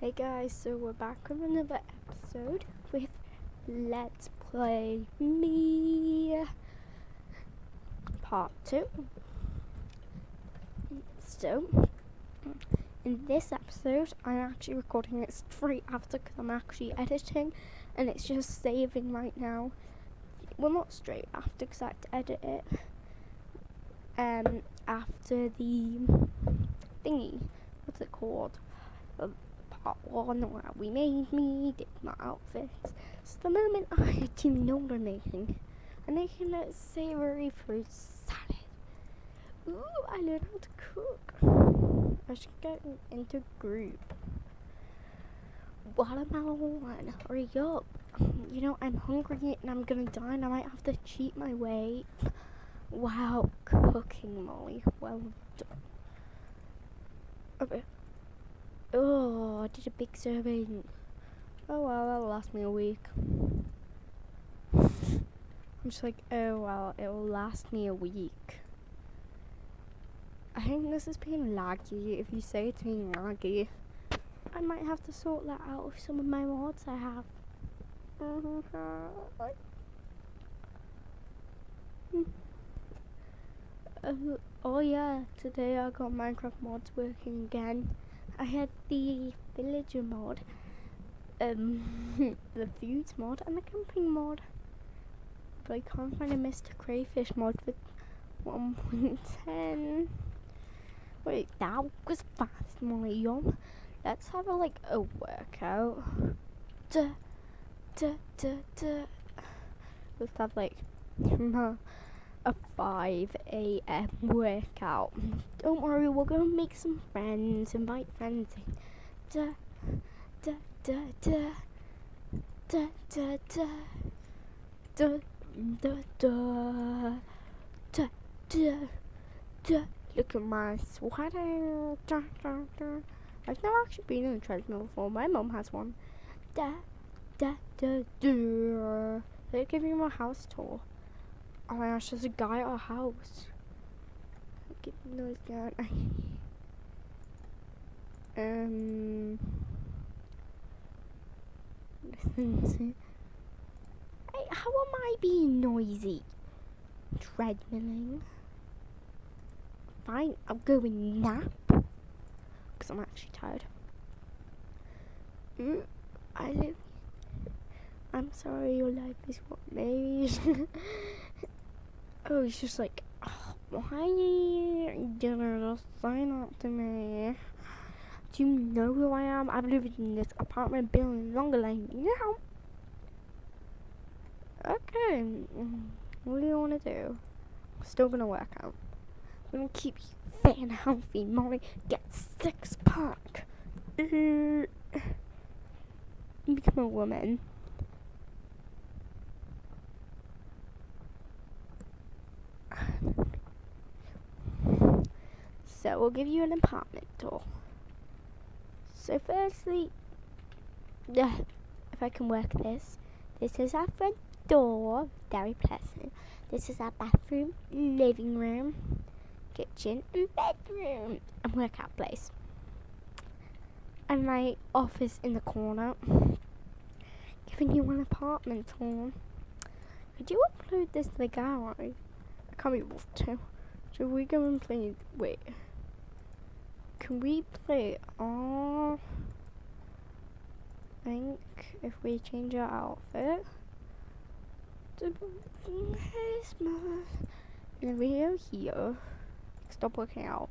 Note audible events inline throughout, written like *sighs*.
Hey guys, so we're back with another episode with Let's Play Me Part 2. So, in this episode, I'm actually recording it straight after because I'm actually editing and it's just saving right now. Well, not straight after because I have to edit it um, after the thingy. What's it called? The one where we made me, did my outfits. So the moment I *laughs* do know what I'm making, I'm making a savory fruit salad. Ooh, I learned how to cook. I should get into group. Watermelon, hurry up. You know, I'm hungry and I'm gonna die and I might have to cheat my way. Wow, cooking Molly. Well done. Okay. Oh, I did a big serving. Oh well, that'll last me a week. I'm just like, oh well, it'll last me a week. I think this is being laggy. If you say it's being laggy, I might have to sort that out with some of my mods I have. Uh, *laughs* oh yeah, today I got Minecraft mods working again. I had the villager mod, um, *laughs* the foods mod, and the camping mod. But I can't find a Mr. Crayfish mod for 1.10. Wait, that was fast, Leon. Let's have a like a workout. Duh, duh, duh, duh. Let's have like *laughs* a 5 a.m. workout. Don't worry, we're gonna make some friends, invite friends in. Da, da, da, da, da, da, da, da, da, da, da, da, da. Look at my sweater. Da, da, da. I've never actually been in a treadmill before. My mom has one. Da, da, da, da. They give you my house tour. Oh my gosh, there's a guy at our house. Get noise down. *laughs* um. Hey, how am I being noisy? Treadmilling. Fine, I'm going nap. Because I'm actually tired. Ooh, I live. I'm sorry your life is what made. *laughs* Oh, he's just like, oh, why did you just sign up to me? Do you know who I am? I've lived in this apartment building longer than you. Okay, mm, what do you want to do? Still gonna work out. I'm gonna keep you fit and healthy, Molly. Get six pack. *laughs* Become a woman. So we'll give you an apartment tour. So firstly, if I can work this, this is our front door, very pleasant. This is our bathroom, living room, kitchen, and bedroom, and workout place. And my office in the corner. Giving you an apartment tour. Could you upload this to the gallery? Can't be able to. Should we go and play? Wait. Can we play all? I think if we change our outfit Christmas the video here, stop working out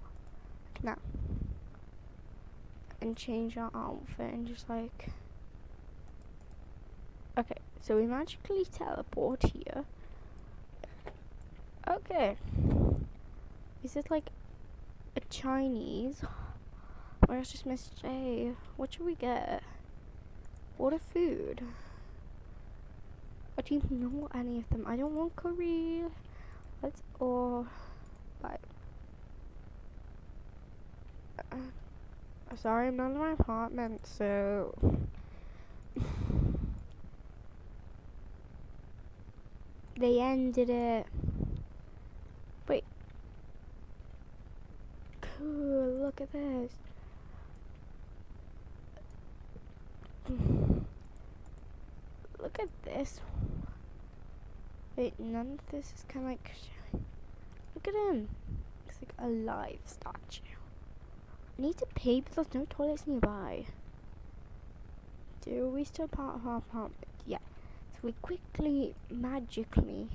now and change our outfit and just like okay so we magically teleport here okay is it like a Chinese *gasps* or it's just Miss J. What should we get? What a food. I don't know any of them. I don't want curry. Let's all buy. Uh, sorry, I'm not in my apartment, so. *sighs* they ended it. Ooh, look at this. *sighs* look at this. Wait, none of this is kind of like showing. Look at him. It's like a live statue. I need to pee because there's no toilets nearby. Do we still part of our apartment? Yeah. So we quickly, magically,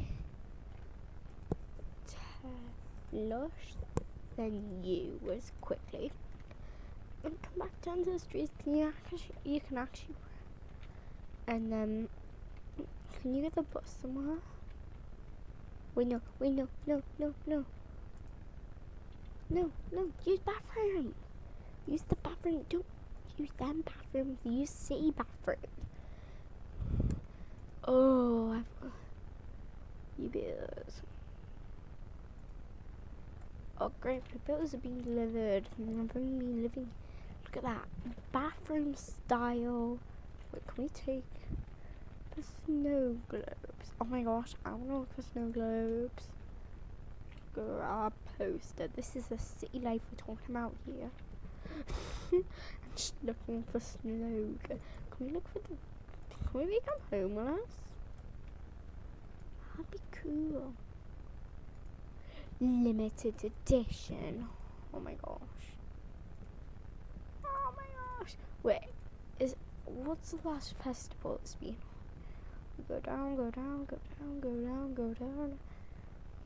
Lost then you as quickly and come back down to the streets. Can you actually, you can actually, and then can you get the bus somewhere? Wait, no, wait, no, no, no, no. No, no, use bathroom. Use the bathroom. Don't use them bathrooms. Use city bathroom. Oh, I've, you bills. Oh great, the bills are being delivered. Bringing me living. Look at that. Bathroom style. Wait, can we take the snow globes? Oh my gosh, I want to look for snow globes. Grab poster. This is the city life we're talking about here. *laughs* I'm just looking for snow. Can we look for the. Can we become homeless? That'd be cool limited edition. Oh my gosh. Oh my gosh. Wait, is what's the last festival it's been? Go down, go down, go down, go down, go down.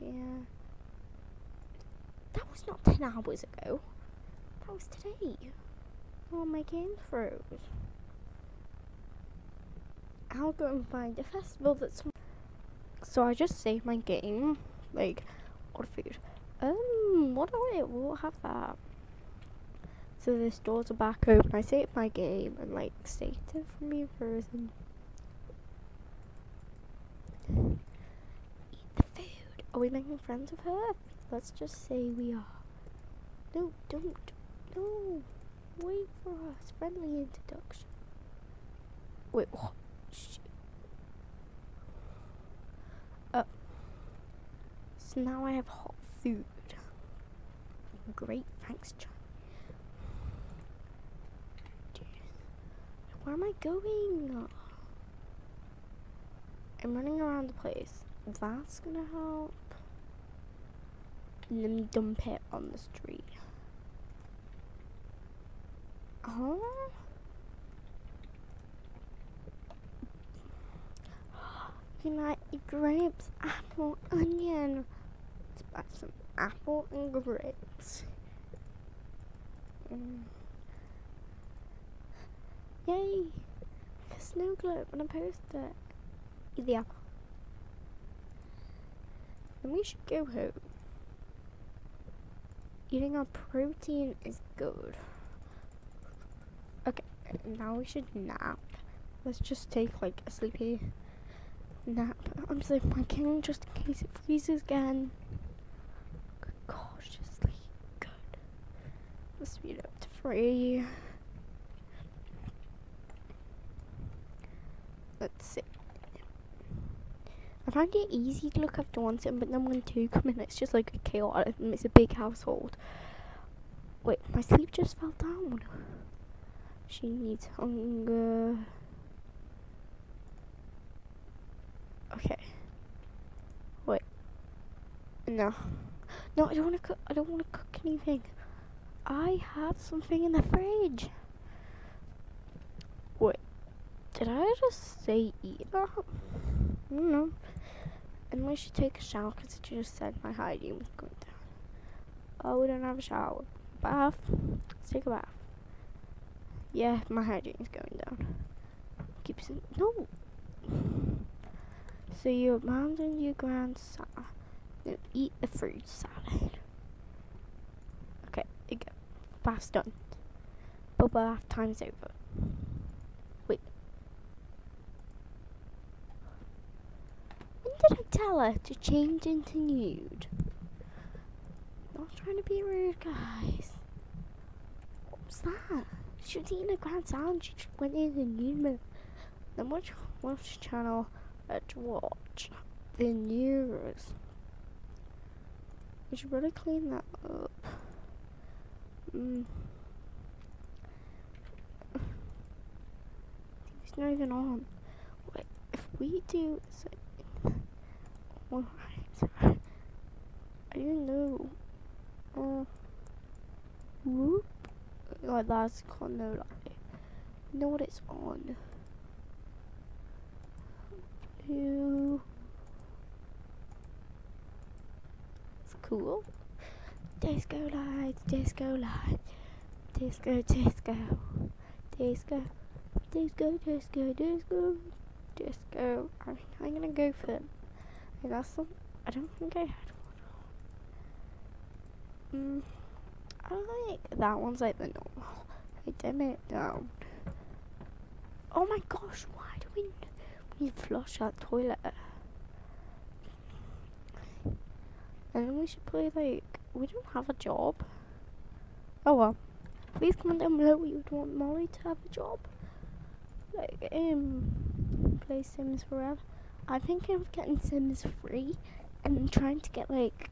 Yeah. That was not 10 hours ago. That was today. Oh, my game froze. I'll go and find a festival that's. So I just saved my game. Like, or food. Um, what do I? We'll have that. So the door's are back open. I saved my game and like saved it from being frozen. Eat the food. Are we making friends with her? Let's just say we are. No, don't. No. Wait for us. Friendly introduction. Wait, what? So now I have hot food. Great, thanks, John. Where am I going? I'm running around the place. That's gonna help. And then dump it on the street. Huh? *gasps* Eat grapes, apple, onion? Buy some apple and grapes. Mm. Yay! A snow globe and a poster. Eat the apple. Then we should go home. Eating our protein is good. Okay, now we should nap. Let's just take like a sleepy nap. I'm sleeping my king just in case it freezes again cautiously good. Let's speed up to three. Let's see. I find it easy to look after one sim, but then when two come in, it's just like a chaotic. It's a big household. Wait, my sleep just fell down. She needs hunger. Okay. Wait. No. No, I don't want to cook. I don't want to cook anything. I have something in the fridge. Wait, did I just say eat? I don't know. And we should take a shower because it just said my hygiene was going down. Oh, we don't have a shower. Bath. Let's take a bath. Yeah, my hygiene is going down. Keep saying no. So you abandoned your grandson eat the fruit salad. Okay, there you go. Bath's done. Bubble bath time's over. Wait. When did I tell her to change into nude? Not trying to be rude, guys. What was that? She was eating a grand salad. She just went in the nude mode. Then watch, watch channel to watch the news. We should really clean that up. Mm. It's not even on. Wait, if we do alright *laughs* I don't know. Uh, whoop like that's called no like know what it's on. Blue It's cool. Disco lights, disco lights, disco, disco, disco, disco, disco, disco, disco. I'm, I'm gonna go for. I got some. I don't think I had one. Mm, I like that one's like the normal. I dim it down. Oh my gosh! Why do we we flush that toilet? And then we should play like we don't have a job. Oh well. Please comment down below what you'd want Molly to have a job. Like um play Sims forever. I'm thinking of getting Sims free and trying to get like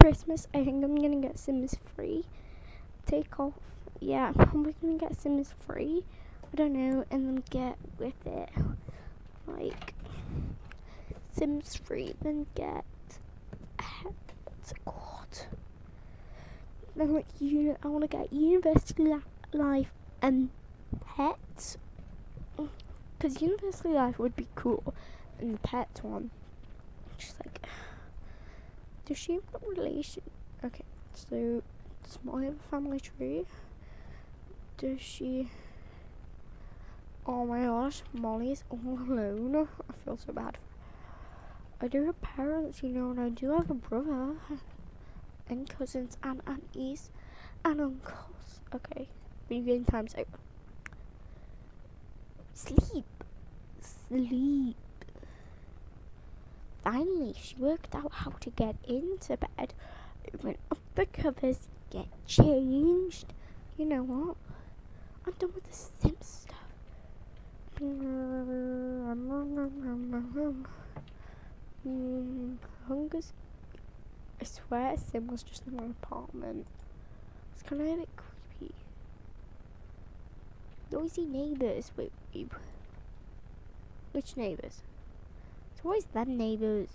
Christmas I think I'm gonna get Sims free. Take off yeah, *laughs* I'm probably gonna get Sims free. I don't know, and then get with it like Sims free, then get what's? Then like you, I want to get University li Life and Pets, because University Life would be cool, and the Pets one, She's like, does she have a relation? Okay, so does Molly have a family tree? Does she? Oh my gosh, Molly's all alone. I feel so bad I do have parents, you know, and I do have a brother and cousins and aunties and uncles. Okay, game time's over. Sleep. Sleep. Finally, she worked out how to get into bed, open up the covers, get changed. You know what? I'm done with the Sims stuff. Mm, Hunger's. I swear Sim was just in my apartment. It's kind of a bit creepy. Noisy neighbours. Wait, wait. Which neighbours? It's always them neighbours.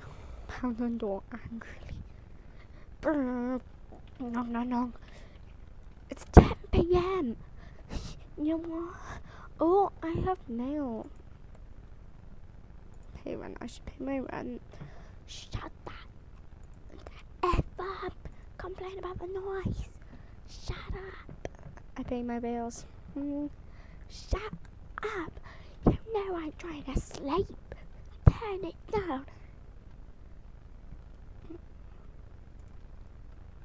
*sighs* Pound on door angrily. No, no, no. It's 10 p.m. *laughs* you know what? Oh, I have mail pay rent. I should pay my rent. Shut that F up. Complain about the noise. Shut up. I pay my bills. Mm. Shut up. You know I'm trying to sleep. Turn it down.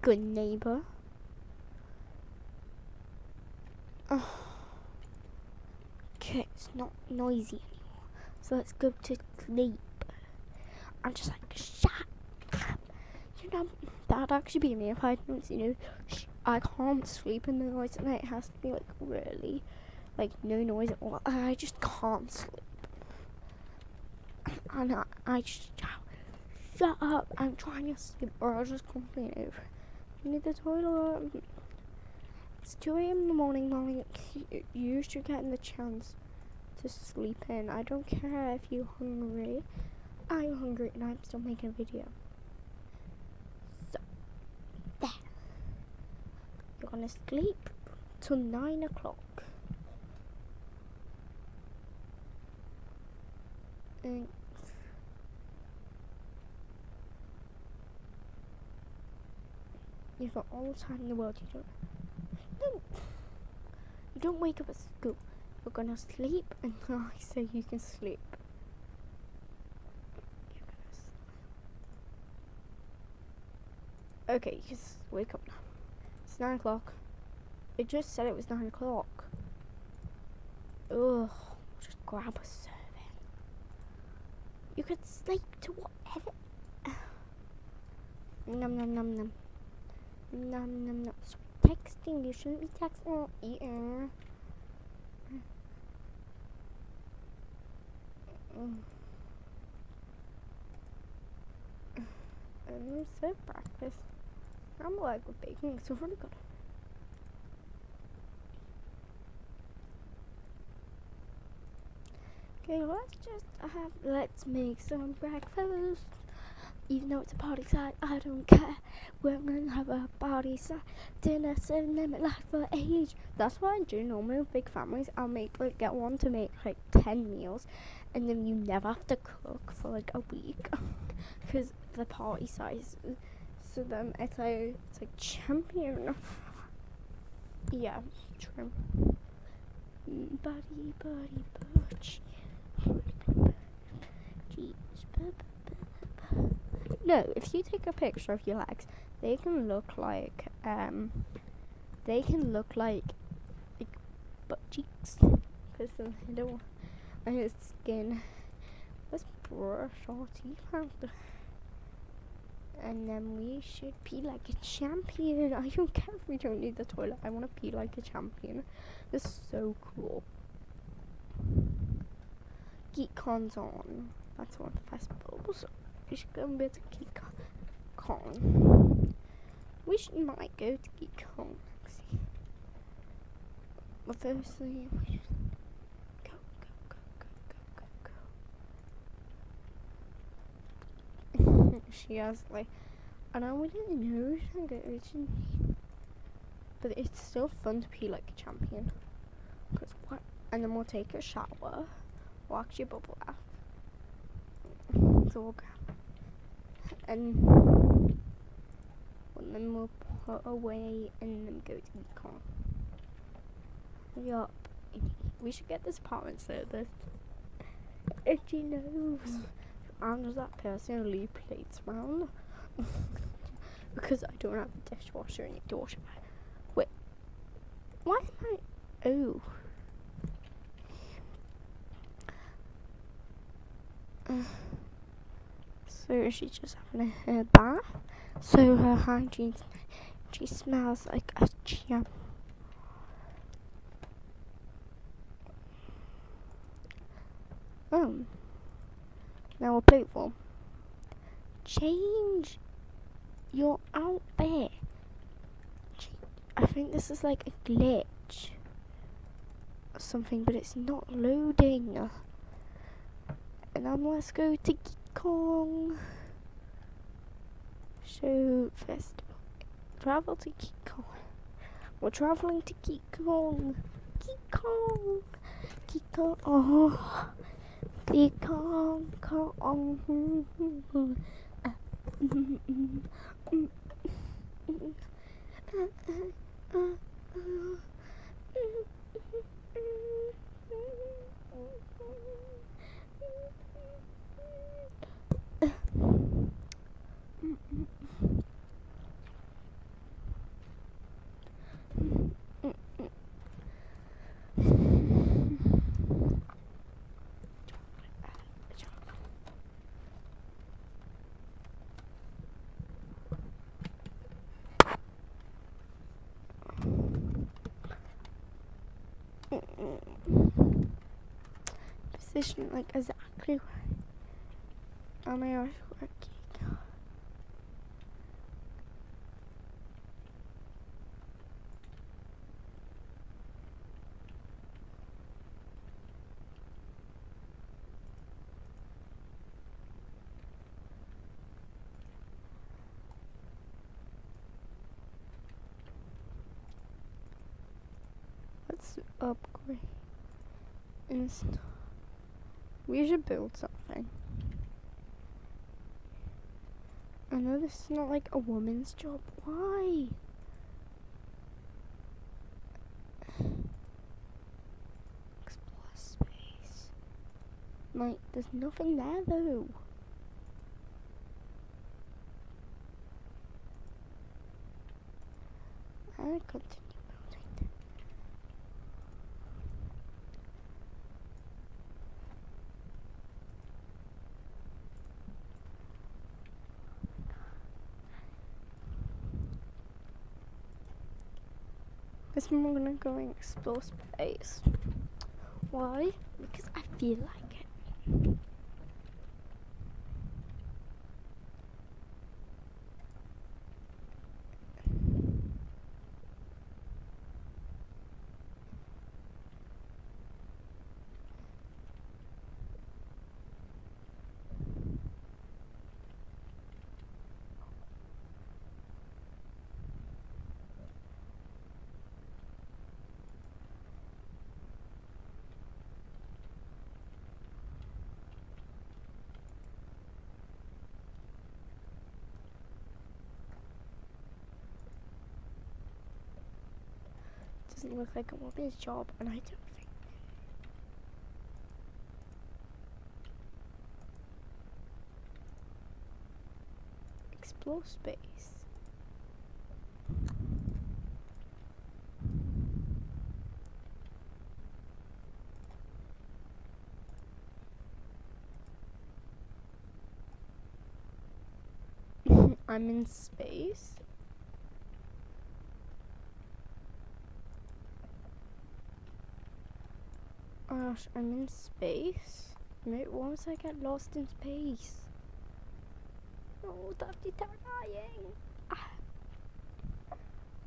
Good neighbor. Oh. *sighs* Okay, it's not noisy. So let's go to sleep. I'm just like, shut up. You know, that'd actually be me if I didn't, you know, I can't sleep in the noise at night. It has to be like really, like no noise at all. I just can't sleep. And I, I just shut up. I'm trying to sleep or I'll just complain over. You need the toilet. It's 2 a.m. in the morning, morning. You should get in the chance to sleep in. I don't care if you're hungry. I'm hungry and I'm still making a video. So, there. You're gonna sleep till 9 o'clock. You've got all the time in the world. You don't. No. You don't wake up at school. You're gonna sleep *laughs* until I say you can sleep. Okay, you just wake up now. It's 9 o'clock. It just said it was 9 o'clock. Ugh, just grab a serving. You could sleep to whatever. *sighs* Num num num num. Num num num. Stop texting. You shouldn't be texting or eating. *sighs* And we said breakfast. I'm like with baking, so really good. Okay, let's just have let's make some breakfast. Even though it's a party side, I don't care. We're gonna have a party side dinner, seven limit life for age. That's what I do normally with big families. I'll make like get one to make like ten meals, and then you never have to cook for like a week, *laughs* because the party size. So then it's like it's like champion. *laughs* Yeah, true. Mm, Buddy, buddy, No, if you take a picture of your legs, they can look like um, they can look like like butt cheeks because they don't and his skin. Let's brush our teeth out, and then we should pee like a champion. *laughs* I don't care if we don't need the toilet. I want to pee like a champion. This is so cool. GeekCon's on. That's one of the festivals. We should go and visit GeekCon. We should might go to GeekCon actually. But firstly, we should go, go, go, go, go, go, go. *laughs* she has like, and I wouldn't know she can get originally, but it's still fun to pee like a champion. Cause what? And then we'll take a shower, watch your bubble bath. So we'll go and then we'll put away and then go to econ. Yup. We should get this apartment serviced. Itchy nose. I'm just that person who leave plates around. *laughs* because I don't have a dishwasher and a dishwasher. Wait. Why is my oh *sighs* uh. So she's just having a, her bath. So her hygiene, she smells like a champ. Um. Now play for. Change your outfit. I think this is like a glitch or something, but it's not loading. And then let's go to Kong Show Festival. Travel to Kong. We're traveling to oh. Kong. Kong. Kong. Oh. Kong. Kong. Position like exactly where. Oh my gosh, working. Let's upgrade. Inst we should build something. I know this is not like a woman's job. Why? Explore space. Like, there's nothing there though. I continue. One we're gonna go and explore space. Why? Because I feel like it. Doesn't look like I want this job, and I don't think. Explore space. *laughs* I'm in space. Gosh, I'm in space. Why was I get lost in space? Oh, that's dying. Ah.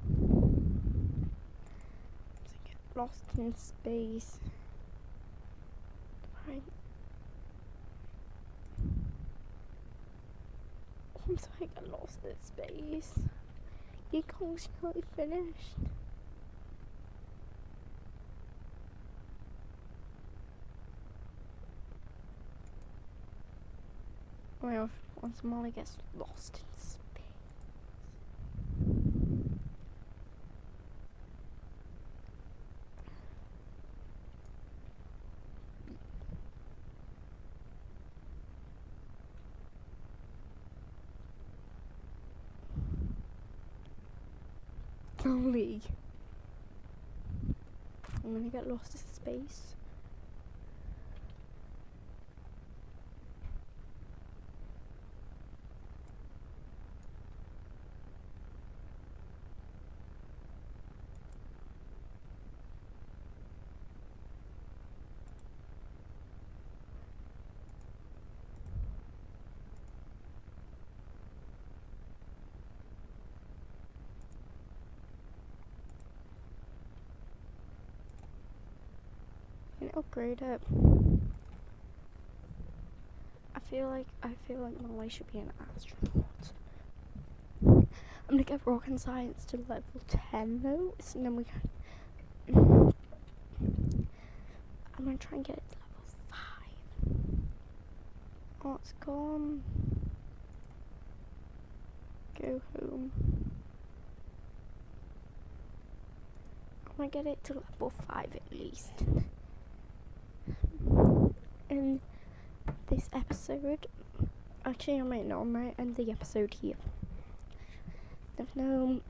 I get lost in space. I'm sorry, I got lost in space. You can't nearly finished. Well, once Molly gets lost in space. Molly. I'm gonna get lost in space. Can upgrade it. I feel like I feel like Molly should be an astronaut. I'm gonna get rocket science to level ten though, and then we can. I'm gonna try and get it to level five. Oh, it's gone. Go home. I'm gonna get it to level five at least in this episode. Actually, I might not. I might end the episode here. Don't know.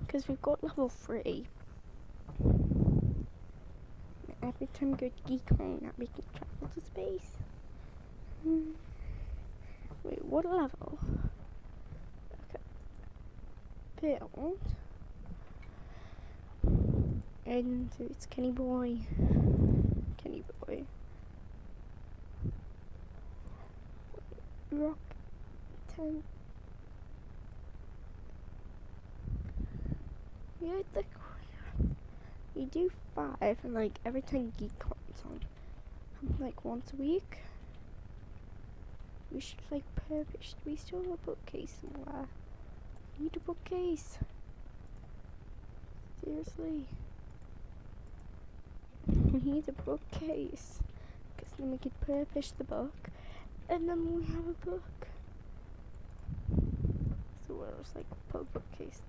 Because we've got level 3. Every time we go to GeekCon, that we can travel to space. Hmm. Wait, what level? Okay. Build. And it's Kenny Boy. Kenny Boy. Rock 10. Yeah, the you do five, and like every time Geek comes on, um, like once a week. We should like purpose. We still have a bookcase somewhere. need a bookcase. Seriously. We need a bookcase. Because then we could purpose the book. And then we have a book. So we'll just like put a bookcase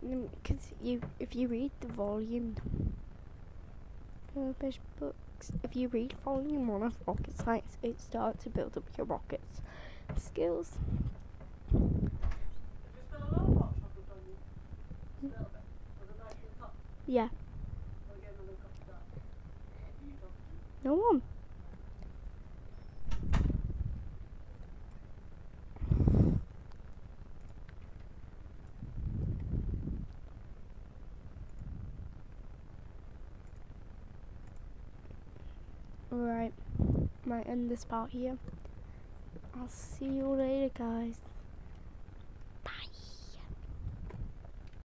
Because you, if you read the volume, purpose books, if you read volume one of rocket science, it starts to build up your rockets skills. Yeah. No one. Alright, might end this part here. I'll see you later, guys.